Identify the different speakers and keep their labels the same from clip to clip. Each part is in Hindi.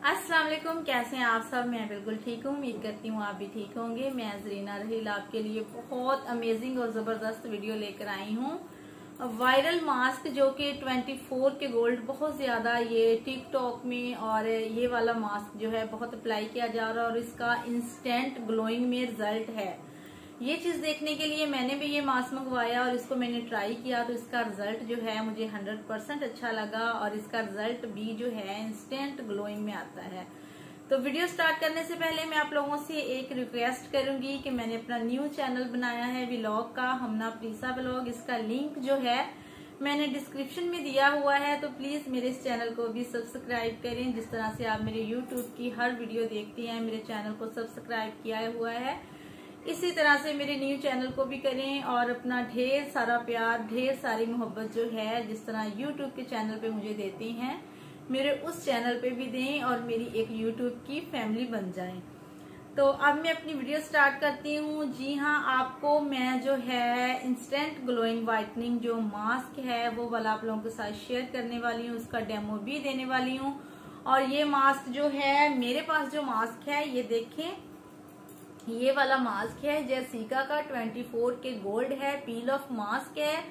Speaker 1: अस्सलाम वालेकुम कैसे हैं आप सब? मैं बिल्कुल ठीक हूँ, उम्मीद करती हूँ आप भी ठीक होंगे। मैं जरीना रहील आपके लिए बहुत अमेजिंग और ज़बरदस्त वीडियो लेकर आई हूँ। वायरल मास्क जो कि 24 के गोल्ड बहुत ज़्यादा ये टिकटॉक में और ये वाला मास्क जो है बहुत अप्लाई किया जा रहा है और इसका इंस्टेंट ग्लोइंग में रिज़ल्ट है। ये चीज़ देखने के लिए मैंने भी ये मास्क मंगवाया और इसको मैंने ट्राई किया तो इसका रिज़ल्ट जो है मुझे 100 परसेंट अच्छा लगा और इसका रिज़ल्ट भी जो है इंस्टेंट ग्लोइंग में आता है। तो वीडियो स्टार्ट करने से पहले मैं आप लोगों से एक रिक्वेस्ट करूँगी कि मैंने अपना न्यू चैनल बनाया है व्लॉग का, हमना प्रीसा व्लॉग, इसका लिंक जो है मैंने डिस्क्रिप्शन में दिया हुआ है तो प्लीज़ मेरे इस चैनल को भी सब्सक्राइब करें। जिस तरह से आप मेरे यूट्यूब की हर वीडियो देखती हैं, मेरे चैनल को सब्सक्राइब किया हुआ है। इसी तरह से मेरे न्यू चैनल को भी करें और अपना ढेर सारा प्यार, ढेर सारी मोहब्बत जो है, जिस तरह यूट्यूब के चैनल पे मुझे देती हैं, मेरे उस चैनल पे भी दें और मेरी एक यूट्यूब की फैमिली बन जाए। तो अब मैं अपनी वीडियो स्टार्ट करती हूँ। जी हाँ आपको मैं जो है इंस्टेंट ग्लोइंग वाइटनिंग जो मास्क है, वो वाला आप लोगों के साथ शेयर करने वाली हूँ, उसका डेमो भी देने वाली हूँ। और ये मास्क जो है, मेरे पास जो मास्क है, ये देखें। ये वाला मास्क है जैसिका का 24 के गोल्ड है पील ऑफ़ मास्क है।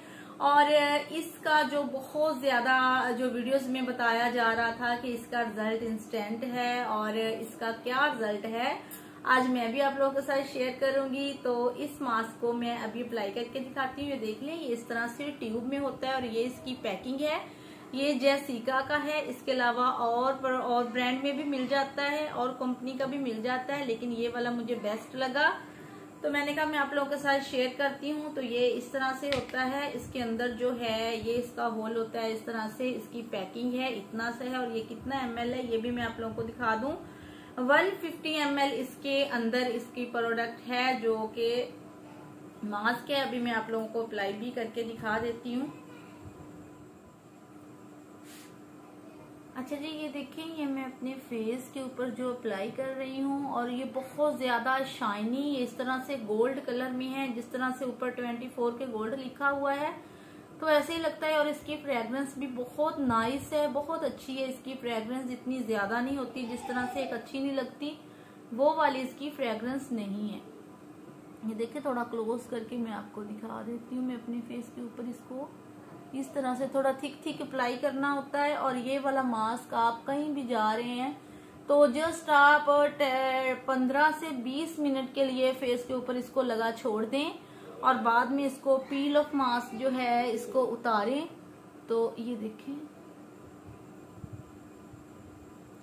Speaker 1: और इसका जो बहुत ज़्यादा, जो वीडियोस में बताया जा रहा था कि इसका रिज़ल्ट इंस्टेंट है और इसका क्या रिज़ल्ट है, आज मैं भी आप लोगों के साथ शेयर करूँगी। तो इस मास्क को मैं अभी अप्लाई करके दिखाती हूँ। ये देख लें, ये इस तरह से ट्यूब में होता है और ये इसकी पैकिंग है। ये जैसिका का है। इसके अलावा और पर और ब्रांड में भी मिल जाता है और कंपनी का भी मिल जाता है, लेकिन ये वाला मुझे बेस्ट लगा। तो मैंने कहा, मैं आप लोगों के साथ शेयर करती हूँ। तो ये इस तरह से होता है। इसके अंदर जो है, ये इसका होल होता है, इस तरह से इसकी पैकिंग है। इतना सा है और ये कितना एम है, ये भी मैं आप लोगों को दिखा दूँ। 150 फिफ्टी इसके अंदर इसकी प्रोडक्ट है, जो कि मास्क है। अभी मैं आप लोगों को अप्लाई भी करके दिखा देती हूँ। अच्छा जी, ये देखें ये मैं अपने फेस के ऊपर जो अप्लाई कर रही हूँ, और ये बहुत ज़्यादा शाइनी इस तरह से गोल्ड कलर में है, जिस तरह से ऊपर 24 के गोल्ड लिखा हुआ है। तो ऐसे ही लगता है, और इसकी फ्रेगरेंस भी बहुत नाइस है, बहुत अच्छी है इसकी फ्रेगरेंस इतनी ज़्यादा नहीं होती, जिस तरह से एक अच्छी नहीं लगती, वो वाली इसकी फ्रेगरेंस नहीं है। ये देखिए, थोड़ा क्लोज करके मैं आपको दिखा देती हूँ, मैं अपने फेस के ऊपर इसको। इस तरह से थोड़ा थिक थिक अप्लाई करना होता है और ये वाला मास्क आप कहीं भी जा रहे हैं तो जस्ट आप पंद्रह से बीस मिनट के लिए फेस के ऊपर इसको लगा छोड़ दें और बाद में इसको पील ऑफ़ मास्क जो है इसको उतारें। तो ये देखें।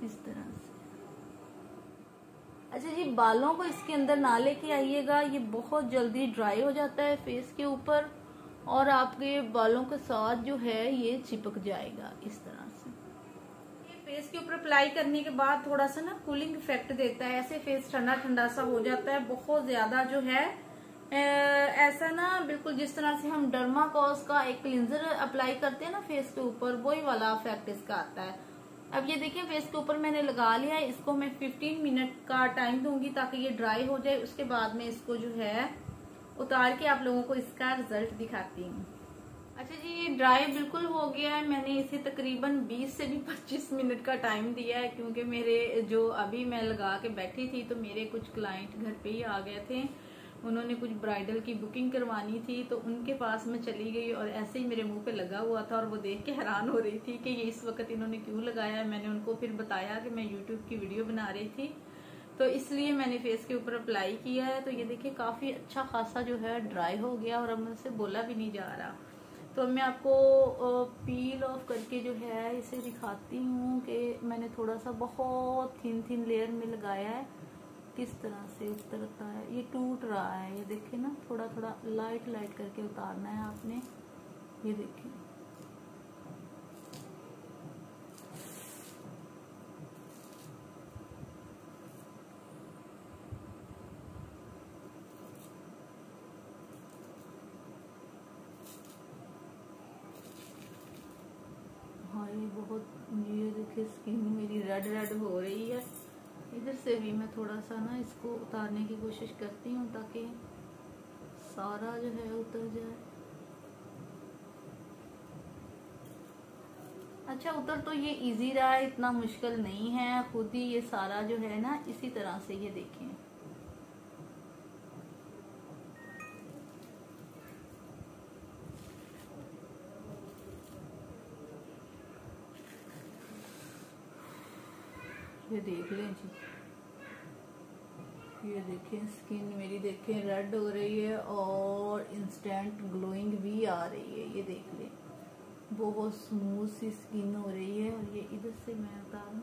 Speaker 1: इस तरह से। अच्छा जी, बालों को इसके अंदर ना लेके आइएगा, ये बहुत जल्दी ड्राई हो जाता है फेस के ऊपर। और आपके बालों के साथ जो है ये चिपक जाएगा इस तरह से। ये फेस के ऊपर अप्लाई करने के बाद थोड़ा सा ना कूलिंग इफ़ेक्ट देता है। ऐसे फेस ठंडा ठंडा सा हो जाता है। बहुत ज़्यादा जो है ऐसा ना बिल्कुल जिस तरह से हम डर्माकोस का एक क्लिनजर अप्लाई करते हैं ना फेस के ऊपर, वही वाला इफ़ेक्ट इसका आता है। अब ये देखिए फेस के ऊपर मैंने लगा लिया। है इसको मैं 15 मिनट का टाइम दूँगी ताकि ये ड्राई हो जाए। उसके बाद में इसको जो है उतार के आप लोगों को इसका रिज़ल्ट दिखाती हूँ। अच्छा जी, ये ड्राई बिल्कुल हो गया है। मैंने इसे तकरीबन 20 से भी 25 मिनट का टाइम दिया है, क्योंकि मेरे जो अभी मैं लगा के बैठी थी तो मेरे कुछ क्लाइंट घर पे ही आ गए थे। उन्होंने कुछ ब्राइडल की बुकिंग करवानी थी तो उनके पास मैं चली गई और ऐसे ही मेरे मुँह पे लगा हुआ था और वो देख के हैरान हो रही थी कि ये इस वक्त इन्होंने क्यों लगाया मैंने उनको फिर बताया कि मैं यूट्यूब की वीडियो बना रही थी। तो इसलिए मैंने फेस के ऊपर अप्लाई किया है। तो ये देखिए, काफ़ी अच्छा खासा जो है ड्राई हो गया और अब मुझसे बोला भी नहीं जा रहा। तो मैं आपको पील ऑफ़ करके जो है, इसे दिखाती हूँ कि मैंने थोड़ा सा बहुत थिन थिन लेयर में लगाया है। किस तरह से उतरता है, ये टूट रहा है। ये देखिए ना थोड़ा थोड़ा लाइट लाइट करके उतारना है आपने। ये देखिए। ये देखिए स्किन मेरी रेड रेड हो रही है। इधर से भी मैं थोड़ा सा ना इसको उतारने की कोशिश करती हूँ ताकि सारा जो है उतर जाए। अच्छा उतर तो ये इजी रहा है इतना मुश्किल नहीं है। खुद ही ये सारा जो है ना, इसी तरह से ये देखें। ये देख लें जी। ये देखें स्किन मेरी देखें रेड हो रही है और इंस्टेंट ग्लोइंग भी आ रही है, ये देख लें। बहुत स्मूथ सी स्किन हो रही है और ये इधर से मैं उतारूँ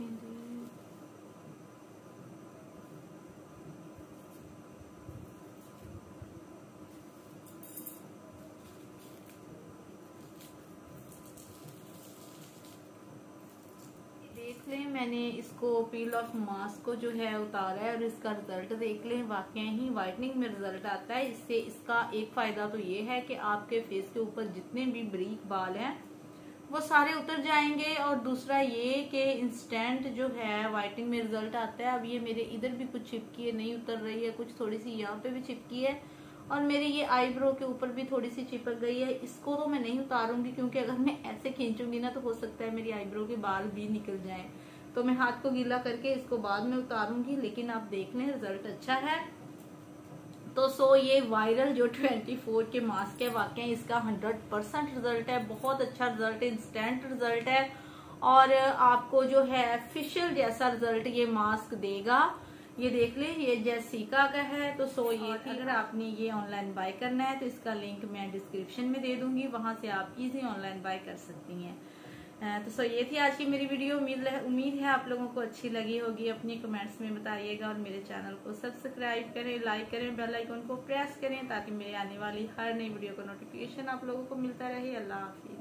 Speaker 1: देखें देख लें, मैंने इसको पील ऑफ़ मास्क को जो है उतारा है और इसका रिज़ल्ट देख लें। वाकई ही वाइटनिंग में रिज़ल्ट आता है। इससे इसका एक फ़ायदा तो ये है कि आपके फेस के ऊपर जितने भी ब्रीक बाल हैं वो सारे उतर जाएँगे और दूसरा ये कि इंस्टेंट जो है वाइटनिंग में रिज़ल्ट आता है। अब ये मेरे इधर भी कुछ चिपकी है, नहीं उतर रही है, कुछ थोड़ी सी यहाँ पे भी चिपकी है। और मेरी ये आईब्रो के ऊपर भी थोड़ी सी चिपक गई है। इसको तो मैं नहीं उतारूँगी, क्योंकि अगर मैं ऐसे खींचूँगी ना तो हो सकता है मेरी आईब्रो के बाल भी निकल जाए। तो मैं हाथ को गीला करके इसको बाद में उतारूँगी, लेकिन आप देख लें रिज़ल्ट अच्छा है। तो सो ये वायरल जो 24 के मास्क है वाकई इसका 100 परसेंट रिज़ल्ट है। बहुत अच्छा रिज़ल्ट है इंस्टेंट रिज़ल्ट है। और आपको जो है फिशल जैसा रिज़ल्ट ये मास्क देगा। ये देख ले ये जैसिका का है। तो सो ये अगर आपने ये ऑनलाइन बाय करना है तो इसका लिंक मैं डिस्क्रिप्शन में दे दूँगी। वहाँ से आप इजी ऑनलाइन बाय कर सकती हैं। तो सो ये थी आज की मेरी वीडियो उम्मीद उम्मीद है आप लोगों को अच्छी लगी होगी। अपनी कमेंट्स में बताइएगा और मेरे चैनल को सब्सक्राइब करें लाइक करें बेल आइकन को प्रेस करें ताकि मेरे आने वाली हर नई वीडियो का नोटिफिकेशन आप लोगों को मिलता रहे। अल्लाह हाफिज।